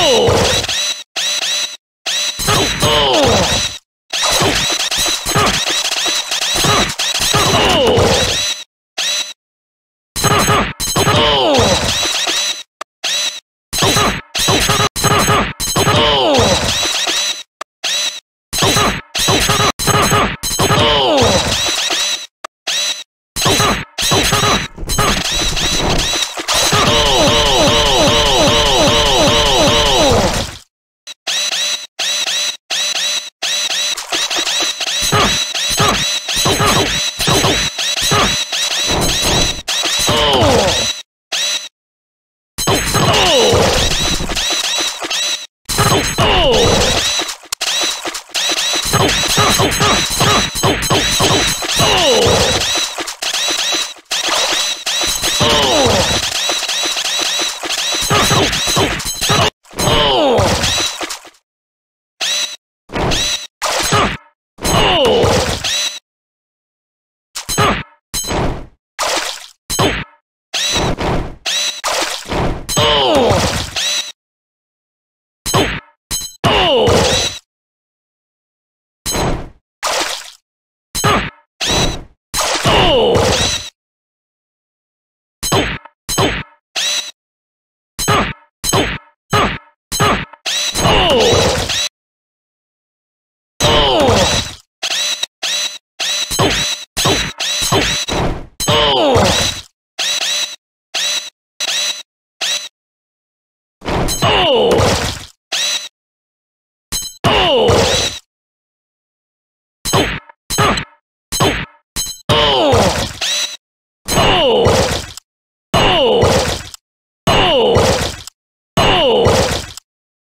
Oh! Oh!